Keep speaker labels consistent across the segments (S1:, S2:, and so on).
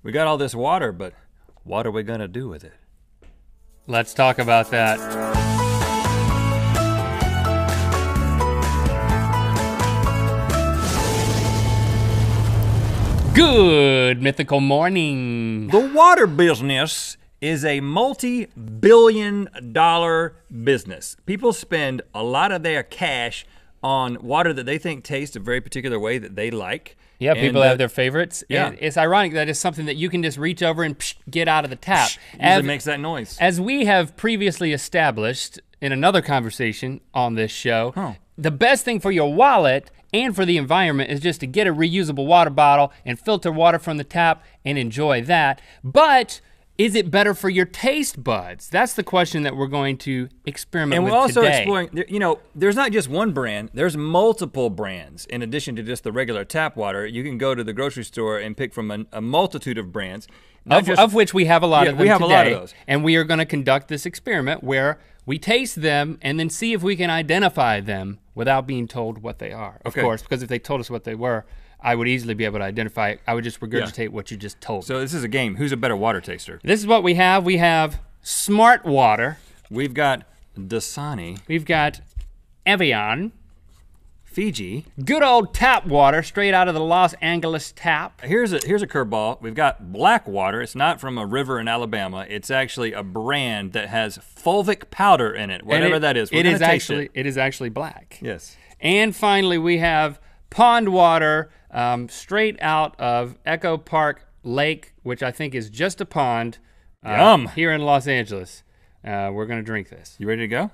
S1: We got all this water, but what are we gonna do with it?
S2: Let's talk about that. Good mythical morning.
S1: The water business is a multi-billion dollar business. People spend a lot of their cash on water that they think tastes a very particular way that they like.
S2: Yeah,
S1: And,
S2: people
S1: uh,
S2: have their favorites.
S1: yeah.
S2: And it's ironic that it's something that you can just reach over and psh, get out of the tap.
S1: usually
S2: As-
S1: makes that noise.
S2: As we have previously established in another conversation on this show,
S1: Huh.
S2: the best thing for your wallet and for the environment is just to get a reusable water bottle and filter water from the tap and enjoy that. But is it better for your taste buds? That's the question that we're going to experiment
S1: And
S2: with
S1: we're also
S2: today.
S1: exploring, you know, there's not just one brand, there's multiple brands. In addition to just the regular tap water, you can go to the grocery store and pick from a, a multitude of brands.
S2: Of,
S1: just-
S2: of which we have a lot
S1: Yeah,
S2: of them
S1: we have a lot of those.
S2: And we are going to conduct this experiment where we taste them and then see if we can identify them without being told what they are. Of
S1: Okay.
S2: course, because if they told us what they were, I would easily be able to identify. I would just regurgitate what you just told me.
S1: so this is a game. Who's a better water taster?
S2: This is what we have. We have Smart Water.
S1: We've got Dasani,
S2: We've got Evian.
S1: Fiji.
S2: Good old tap water straight out of the Los Angeles tap.
S1: Here's a here's a curveball. We've got black water. It's not from a river in Alabama. It's actually a brand that has fulvic powder in it, whatever
S2: it-
S1: that is. We're
S2: it is actually
S1: it.
S2: it is actually black.
S1: Yes.
S2: And finally, we have pond water um, straight out of Echo Park Lake, which I think is just a pond uh,
S1: Yum.
S2: here in Los Angeles. Uh, we're gonna drink this.
S1: You ready to go?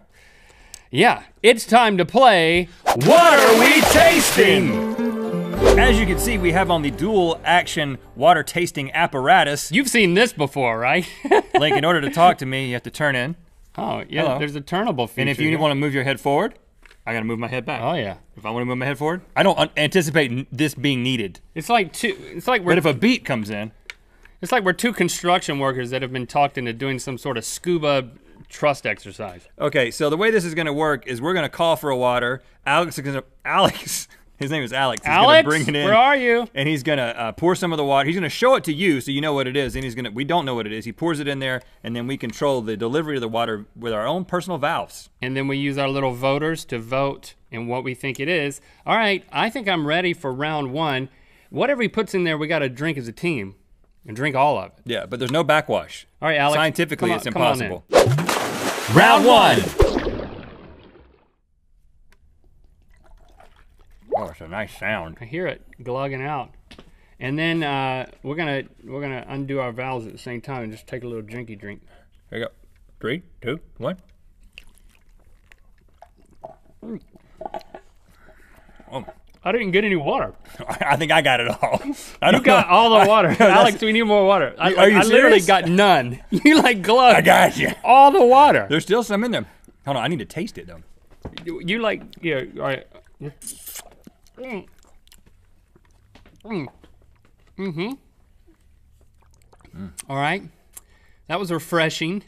S2: Yeah, it's time to play.
S1: What are we tasting? As you can see, we have on the dual action water tasting apparatus.
S2: You've seen this before, right?
S1: Link, in order to talk to me, you have to turn in.
S2: oh, yeah.
S1: Hello.
S2: There's a turnable feature.
S1: And if you want to move your head forward, I gotta move my head back.
S2: oh yeah,
S1: If I want to move my head forward, I don't un- anticipate n- this being needed.
S2: it's like two. It's like we're.
S1: But if a beat comes in,
S2: it's like we're two construction workers that have been talked into doing some sort of scuba trust exercise.
S1: okay. So the way this is gonna work is we're gonna call for a water. Alex is gonna Alex. His name is Alex. He's
S2: Alex,
S1: gonna bring it in.
S2: where are you?
S1: and he's gonna uh, pour some of the water. He's gonna show it to you so you know what it is, and he's gonna. We don't know what it is. He pours it in there, and then we control the delivery of the water with our own personal valves.
S2: and then we use our little voters to vote in what we think it is. All right, I think I'm ready for round one. Whatever he puts in there, we got to drink as a team and drink all of it.
S1: Yeah, but there's no backwash.
S2: All right, Alex.
S1: Scientifically,
S2: on-
S1: it's
S2: come on in.
S1: impossible. Round one. Oh, it's a nice sound.
S2: I hear it glugging out. And then uh, we're gonna we're gonna undo our valves at the same time and just take a little drinky drink.
S1: Here you go. Three, two, one. Oh,
S2: I didn't get any water.
S1: I think I got it all. I
S2: You got
S1: know.
S2: all the water, Alex. We need more water. I, I literally got none. You like glug
S1: I got you.
S2: all the water.
S1: There's still some in there. Hold on, I need to taste it though.
S2: You, you like yeah. All right. Mm. Mm. Mm-hmm. All right. That was refreshing,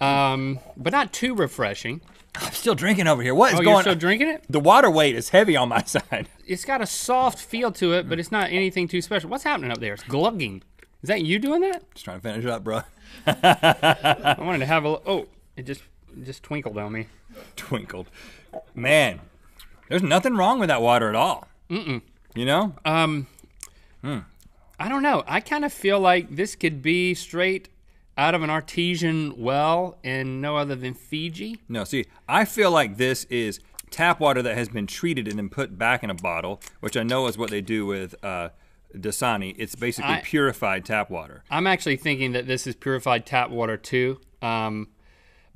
S2: um, but not too refreshing.
S1: I'm still drinking over here. What is
S2: Oh,
S1: going
S2: you're still
S1: on?
S2: drinking it?
S1: The water weight is heavy on my side.
S2: It's got a soft feel to it, but it's not anything too special. What's happening up there? It's glugging. Is that you doing that?
S1: Just trying to finish it up, bro.
S2: I wanted to have a. Oh, it just it just twinkled on me.
S1: Twinkled. Man, there's nothing wrong with that water at all. Mm-mm. You know?
S2: Um, I don't know. I kind of feel like this could be straight out of an artesian well in no other than Fiji.
S1: No, see, I feel like this is tap water that has been treated and then put back in a bottle, which I know is what they do with uh, Dasani. It's basically
S2: I-
S1: purified tap water.
S2: I'm actually thinking that this is purified tap water too. Um,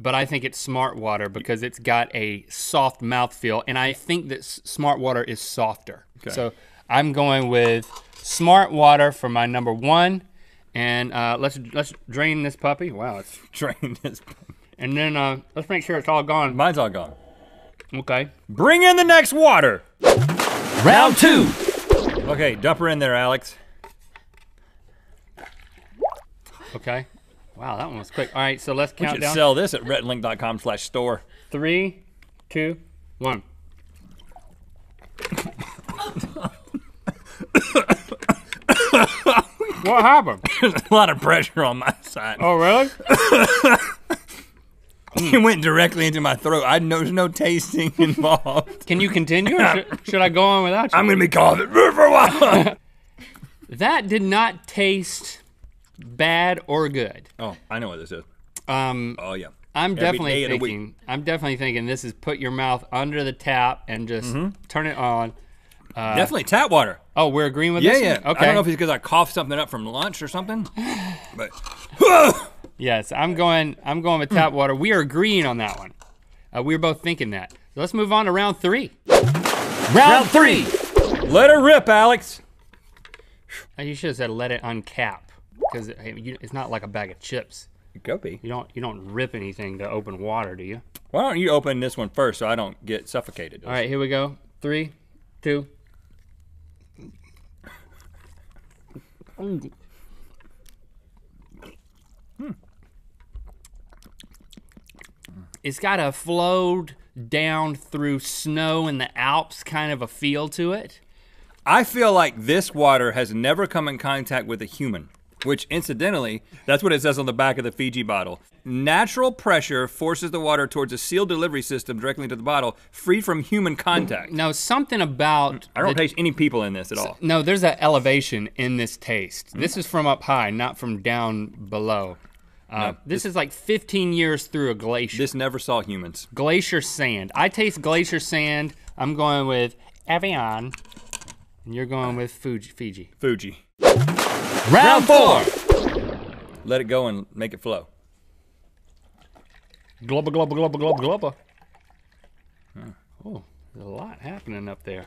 S2: but I think it's smart water because it's got a soft mouthfeel, and I think that smart water is softer. So I'm going with smart water for my number one, and uh, let's let's drain this puppy. Wow, it's,
S1: Drain this. Puppy.
S2: and then uh, let's make sure it's all gone.
S1: Mine's all gone.
S2: Okay.
S1: Bring in the next water. Round two. Okay, dump her in there, Alex.
S2: Okay. Wow, that one was quick. All right, so let's count We
S1: should
S2: down.
S1: sell this at rhettandlink.com slash store.
S2: Three, two, one. What happened?
S1: There's a lot of pressure on my side.
S2: Oh, really?
S1: It went directly into my throat. I know there's no tasting involved.
S2: Can you continue, or should, should I go on without you?
S1: I'm gonna be coughing for a while.
S2: that did not taste bad or good.
S1: oh, I know what this is.
S2: Um,
S1: Oh yeah.
S2: I'm
S1: Every
S2: definitely
S1: day of the week.
S2: thinking. I'm definitely thinking this is put your mouth under the tap and just
S1: Mm-hmm.
S2: turn it on.
S1: Definitely tap water.
S2: Oh, we're agreeing with
S1: Yeah,
S2: this.
S1: yeah.
S2: one? Okay.
S1: I don't know if it's because I coughed something up from lunch or something, but
S2: Yes, I'm going. I'm going with tap water. We are agreeing on that one. Uh, we were both thinking that. So let's move on to round three.
S1: round three. Let it rip, Alex.
S2: Uh, You should have said let it uncap because it, it's not like a bag of chips.
S1: Go be.
S2: You don't you don't rip anything to open water, do you?
S1: Why don't you open this one first so I don't get suffocated?
S2: All right, here we go. Three, two. It's got a flowed down through snow in the Alps kind of a feel to it.
S1: I feel like this water has never come in contact with a human, which incidentally, that's what it says on the back of the Fiji bottle. Natural pressure forces the water towards a sealed delivery system directly into the bottle, free from human contact.
S2: No, something about
S1: I don't
S2: the-
S1: taste any people in this at all.
S2: No, there's an elevation in this taste. This is from up high, not from down below. Uh, this is like 15 years through a glacier.
S1: This never saw humans.
S2: glacier sand. I taste glacier sand. I'm going with Evian. And you're going with Fuji. Fiji.
S1: Fuji.
S2: Round four.
S1: Let it go and make it flow.
S2: Glubba, glubba, glubba, glubba, glubba. Oh, there's a lot happening up there.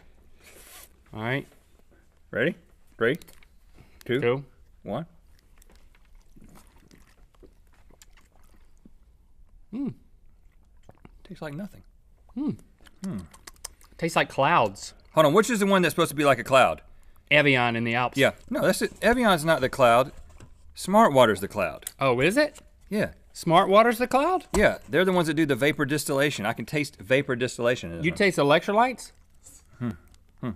S2: All right,
S1: Ready? Three, two,
S2: two.
S1: one. Tastes like nothing. Hmm. Hmm.
S2: Tastes like clouds.
S1: Hold on, which is the one that's supposed to be like a cloud?
S2: Evian in the Alps.
S1: Yeah, no, that's it. Evian's not the cloud. Smart Water's the cloud.
S2: Oh, is it?
S1: Yeah,
S2: Smart Water's the cloud?
S1: yeah, they're the ones that do the vapor distillation. I can taste vapor distillation. In
S2: You taste electrolytes? Hmm. hmm.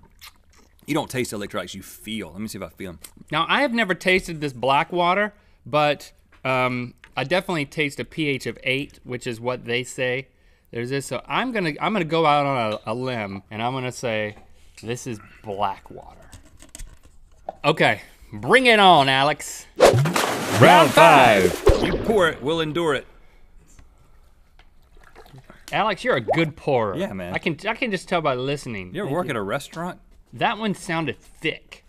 S1: you don't taste electrolytes, you feel. Let me see if I feel them.
S2: Now, I have never tasted this black water, but um, I definitely taste a pH of eight, which is what they say. There's this, so I'm gonna I'm gonna go out on a, a limb and I'm gonna say this is black water. Okay, bring it on, Alex.
S1: Round five. You pour it, we'll endure it.
S2: Alex, you're a good pourer.
S1: Yeah, man.
S2: I can I can just tell by listening.
S1: You ever work at a restaurant?
S2: That one sounded thick.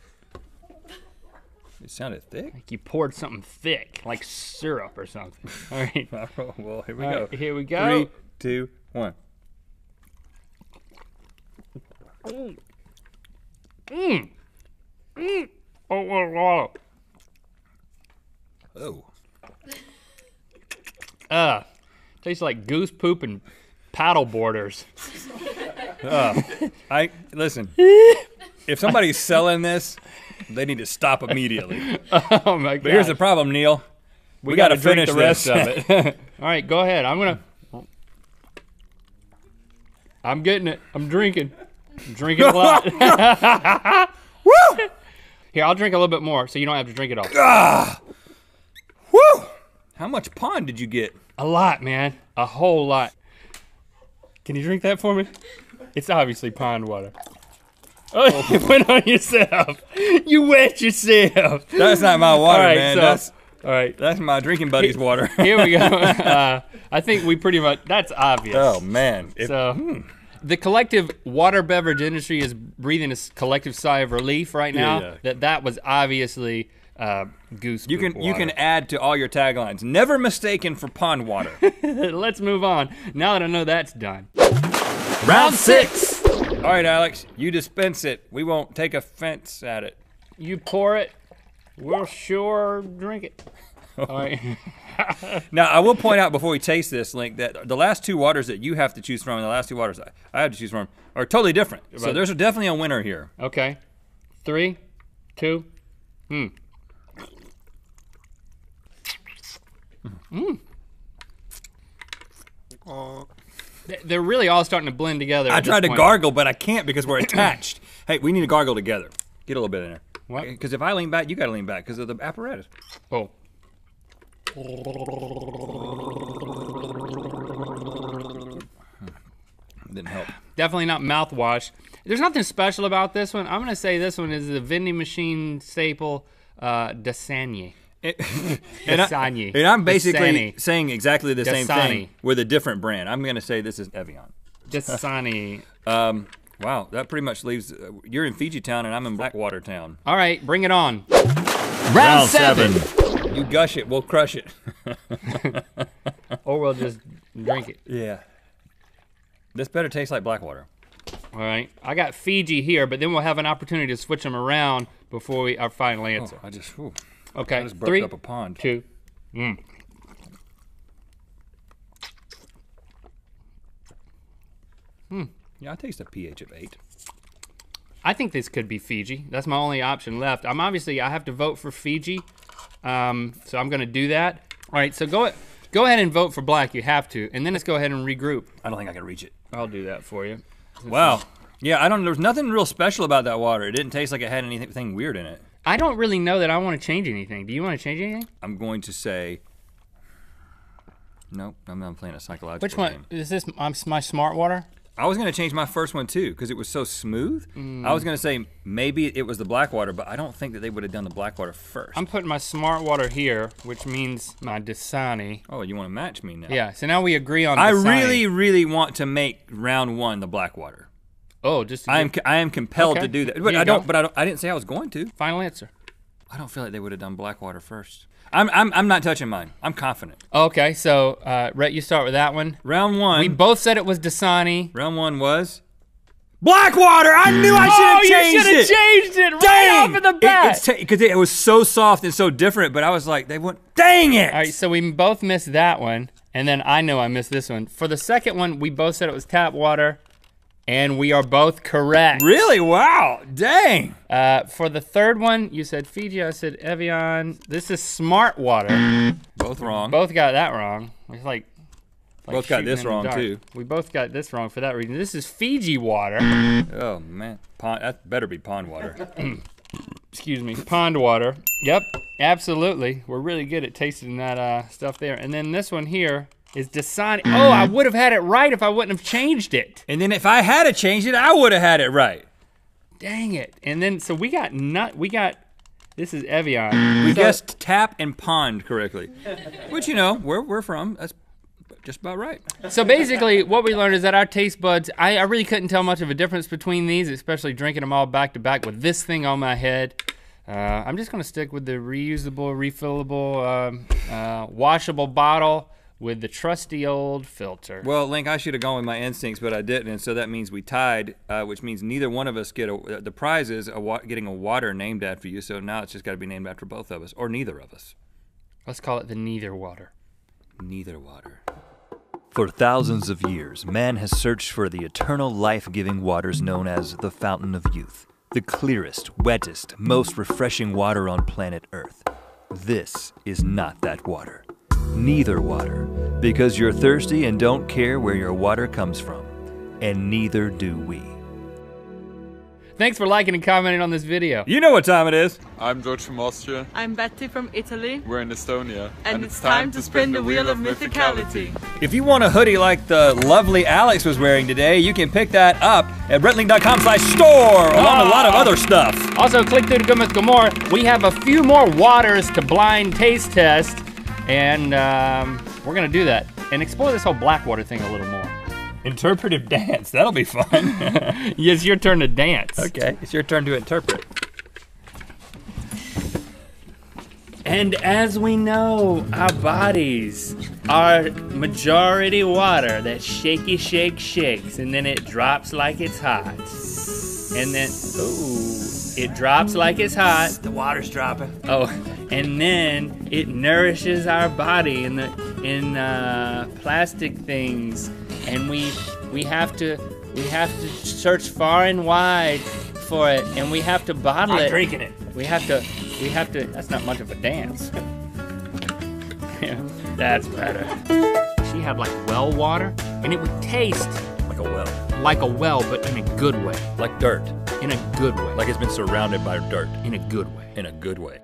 S1: It sounded thick.
S2: Like you poured something thick, like syrup or something. All right.
S1: Well, here we
S2: All
S1: go.
S2: right, here we go.
S1: Three, two, one.
S2: Oh, oh, oh.
S1: Oh.
S2: Uh, tastes like goose poop and paddle boarders.
S1: I listen. if somebody's selling this, they need to stop immediately.
S2: Oh my god!
S1: But here's the problem, Neil. We,
S2: gotta
S1: gotta, finish
S2: the rest
S1: this.
S2: of it. All right, go ahead. I'm gonna. I'm getting it. I'm drinking. I'm drinking a lot.
S1: Woo!
S2: Here, I'll drink a little bit more, so you don't have to drink it all. Ah!
S1: Woo! How much pond did you get?
S2: A lot, man. A whole lot. Can you drink that for me? It's obviously pond water. Oh, you went on yourself. You wet yourself.
S1: That's not my water,
S2: All right,
S1: man.
S2: so-
S1: that's
S2: All right.
S1: that's my drinking buddy's water.
S2: Here we go. Uh, I think we pretty much, that's obvious.
S1: oh man. If-
S2: So, the collective water beverage industry is breathing a collective sigh of relief right now.
S1: yeah.
S2: That that was obviously uh, goose.
S1: you can you can add to all your taglines. Never mistaken for pond water.
S2: Let's move on. Now that I know that's done.
S1: Round six. All right, Alex, you dispense it. We won't take offense at it.
S2: You pour it. We'll sure drink it. All right.
S1: Now, I will point out before we taste this, Link, that the last two waters that you have to choose from and the last two waters I- I have to choose from are totally different. So there's definitely a winner here.
S2: Okay. Three, two, hmm. Mm. They- They're really all starting to blend together.
S1: I tried to gargle, but I can't because we're attached. hey, we need to gargle together. Get a little bit in there.
S2: What?
S1: Because if I lean back, you got to lean back because of the apparatus.
S2: Oh.
S1: Didn't help.
S2: Definitely not mouthwash. There's nothing special about this one. I'm gonna say this one is the vending machine staple uh, Dasani.
S1: and, I,
S2: Dasani.
S1: and I'm basically
S2: Dasani.
S1: saying exactly the same thing with a different brand. I'm going to say this is Evian.
S2: Dasani.
S1: Um, wow, that pretty much leaves. Uh, you're in Fiji Town and I'm in Blackwater Town.
S2: All right, bring it on.
S3: Round seven.
S1: You gush it, we'll crush it.
S2: Or we'll just drink it.
S1: yeah. This better taste like Blackwater.
S2: All right. I got Fiji here, but then we'll have an opportunity to switch them around before we our final oh, answer.
S1: I just, whew,
S2: okay.
S1: I just
S2: Three,
S1: up a pond.
S2: two. Mm. Hmm.
S1: Yeah, I taste a pH of eight.
S2: I think this could be Fiji. That's my only option left. I'm obviously I have to vote for Fiji, um, so I'm going to do that. All right, so go go ahead and vote for black. You have to, and then let's go ahead and regroup.
S1: I don't think I can reach it.
S2: I'll do that for you.
S1: Wow. Yeah, I don't. There's nothing real special about that water. It didn't taste like it had anything weird in it.
S2: I don't really know that I want to change anything. Do you want to change anything?
S1: I'm going to say. Nope, I'm not playing a psychological
S2: Which one
S1: game.
S2: is this? My smart water.
S1: I was going to change my first one too because it was so smooth.
S2: Mm.
S1: I was going to say maybe it was the Blackwater, but I don't think that they would have done the Blackwater 1st
S2: I'm putting my smart water here, which means my Dasani.
S1: oh, you want to match me now?
S2: Yeah. So now we agree on.
S1: I
S2: Dasani.
S1: really, really want to make round one the Blackwater.
S2: Oh, just to
S1: I am, I am compelled
S2: Okay.
S1: to do that, but I don't.
S2: go.
S1: But I don't. I didn't say I was going to.
S2: final answer.
S1: I don't feel like they would have done Blackwater first. I'm, I'm, I'm not touching mine. I'm confident.
S2: Okay, so uh, Rhett, you start with that one.
S1: Round one.
S2: We both said it was Dasani.
S1: round one was Blackwater. I knew I should have
S2: oh, you
S1: changed
S2: should have
S1: it.
S2: changed it right
S1: Dang!
S2: off of the
S1: It-
S2: bat.
S1: because it was so soft and so different, but I was like, they went. Dang it!
S2: All right, so we both missed that one, and then I know I missed this one. For the second one, we both said it was tap water, and we are both correct.
S1: Really? Wow! Dang!
S2: Uh, for the third one, you said Fiji, I said Evian. This is smart water.
S1: Both wrong.
S2: both got that wrong. It's like, like
S1: Both got this wrong, too.
S2: We both got this wrong for that reason. This is Fiji water.
S1: Oh man, pond. That better be pond water.
S2: excuse me, pond water. Yep, absolutely. We're really good at tasting that uh, stuff there. And then this one here is Dasani. Oh, I would have had it right if I wouldn't have changed it.
S1: and then if I had to change it, I would have had it right.
S2: Dang it. And then so we got nut. We got this is Evian.
S1: We
S2: So-
S1: guessed tap and pond correctly, which you know where we're from. That's just about right.
S2: So basically, what we learned is that our taste buds. I, I really couldn't tell much of a difference between these, especially drinking them all back to back with this thing on my head. Uh, I'm just gonna stick with the reusable, refillable, um, uh, washable bottle with the trusty old filter.
S1: Well, Link, I should have gone with my instincts, but I didn't, and so that means we tied, uh, which means neither one of us get a. uh, The prize is a wa- getting a water named after you. So now it's just got to be named after both of us, or neither of us.
S2: Let's call it the neither water.
S1: Neither water.
S3: For thousands of years, man has searched for the eternal life giving waters known as the Fountain of Youth, the clearest, wettest, most refreshing water on planet Earth. This is not that water. Neither water, because you're thirsty and don't care where your water comes from. And neither do we.
S2: Thanks for liking and commenting on this video.
S1: You know what time it is.
S4: I'm George from Austria.
S5: I'm Betty from Italy,
S4: We're in Estonia.
S5: and, it's time to spin the wheel of mythicality.
S1: If you want a hoodie like the lovely Alex was wearing today, you can pick that up at rhettandlink.com slash store, along with a lot of other stuff.
S2: Also, click through to Good Mythical More. We have a few more waters to blind taste test, and um, we're gonna do that and explore this whole Blackwater thing a little more.
S1: Interpretive dance. That'll be fun.
S2: Yes, your turn to dance.
S1: okay, it's your turn to interpret.
S2: And as we know, our bodies are majority water that shaky shake shakes and then it drops like it's hot. And then ooh, it drops like it's hot.
S1: The water's dropping.
S2: Oh, and then it nourishes our body in the in uh, plastic things, and we we have to we have to search far and wide for it, and we have to bottle it.
S1: drinking it.
S2: We have to we have to. That's not much of a dance. yeah, that's better. She had like well water, and it would taste
S1: Like a well.
S2: like a well, but in a good way.
S1: Like dirt.
S2: In a good way.
S1: Like it's been surrounded by dirt
S2: in a good way.
S1: in a good way.